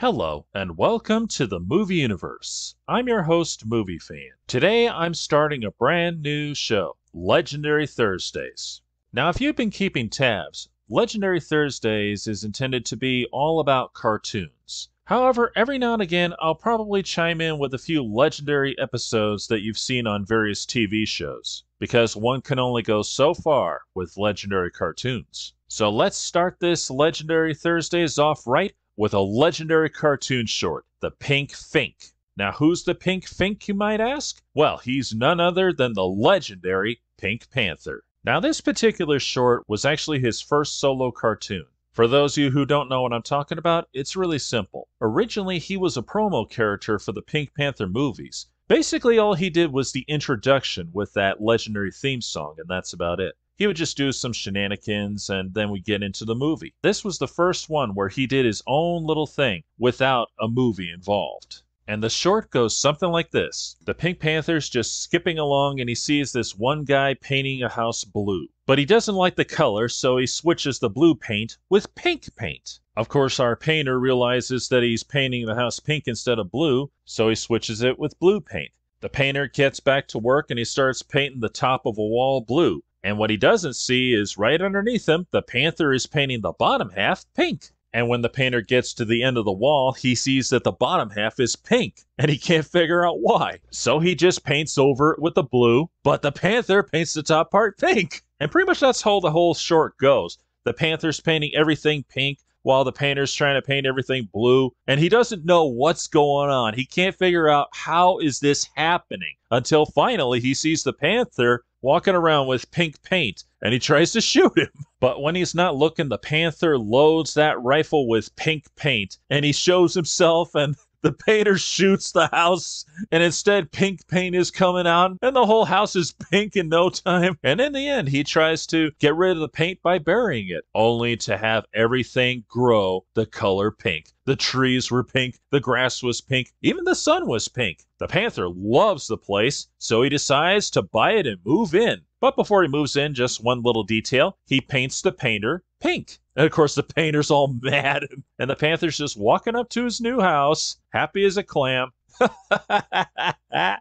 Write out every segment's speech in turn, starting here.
Hello, and welcome to the Movie Universe. I'm your host, Movie Fan. Today I'm starting a brand new show, Legendary Thursdays. Now, if you've been keeping tabs, Legendary Thursdays is intended to be all about cartoons. However, every now and again, I'll probably chime in with a few legendary episodes that you've seen on various TV shows, because one can only go so far with legendary cartoons. So let's start this Legendary Thursdays off right with a legendary cartoon short, The Pink Phink. Now, who's the Pink Phink, you might ask? Well, he's none other than the legendary Pink Panther. Now, this particular short was actually his first solo cartoon. For those of you who don't know what I'm talking about, it's really simple. Originally, he was a promo character for the Pink Panther movies. Basically, all he did was the introduction with that legendary theme song, and that's about it he would just do some shenanigans and then we get into the movie. This was the first one where he did his own little thing without a movie involved. And the short goes something like this The Pink Panther's just skipping along and he sees this one guy painting a house blue. But he doesn't like the color, so he switches the blue paint with pink paint. Of course, our painter realizes that he's painting the house pink instead of blue, so he switches it with blue paint. The painter gets back to work and he starts painting the top of a wall blue. And what he doesn't see is right underneath him, the panther is painting the bottom half pink. And when the painter gets to the end of the wall, he sees that the bottom half is pink, and he can't figure out why. So he just paints over it with the blue, but the panther paints the top part pink. And pretty much that's how the whole short goes. The panther's painting everything pink, while the painter's trying to paint everything blue and he doesn't know what's going on he can't figure out how is this happening until finally he sees the panther walking around with pink paint and he tries to shoot him. But when he's not looking the panther loads that rifle with pink paint and he shows himself and the painter shoots the house, and instead pink paint is coming out, and the whole house is pink in no time. And in the end, he tries to get rid of the paint by burying it, only to have everything grow the color pink. The trees were pink, the grass was pink, even the sun was pink. The panther loves the place, so he decides to buy it and move in. But before he moves in, just one little detail he paints the painter pink. And of course, the painter's all mad, and the panther's just walking up to his new house, happy as a clam.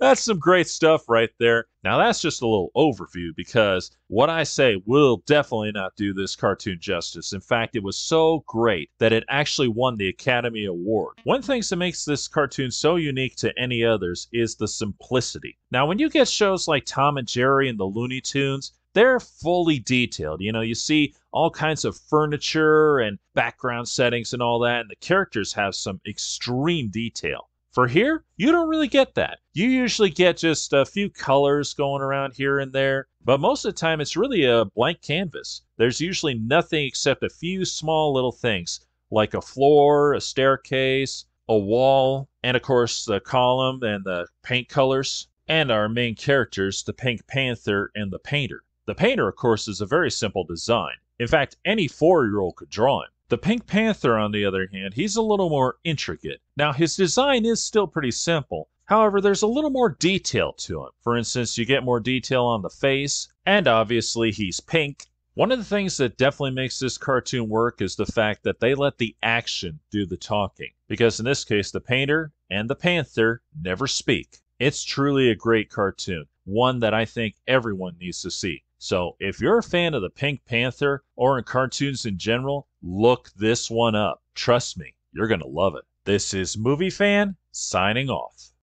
that's some great stuff right there. Now, that's just a little overview because what I say will definitely not do this cartoon justice. In fact, it was so great that it actually won the Academy Award. One thing that makes this cartoon so unique to any others is the simplicity. Now, when you get shows like Tom and Jerry and the Looney Tunes, they're fully detailed. You know, you see all kinds of furniture and background settings and all that, and the characters have some extreme detail. For here, you don't really get that. You usually get just a few colors going around here and there, but most of the time it's really a blank canvas. There's usually nothing except a few small little things, like a floor, a staircase, a wall, and of course the column and the paint colors, and our main characters, the Pink Panther and the painter. The painter, of course, is a very simple design. In fact, any four year old could draw him. The Pink Panther, on the other hand, he's a little more intricate. Now, his design is still pretty simple. However, there's a little more detail to him. For instance, you get more detail on the face, and obviously, he's pink. One of the things that definitely makes this cartoon work is the fact that they let the action do the talking. Because in this case, the painter and the panther never speak. It's truly a great cartoon, one that I think everyone needs to see. So if you're a fan of the Pink Panther or in cartoons in general, look this one up. Trust me, you're going to love it. This is Movie Fan signing off.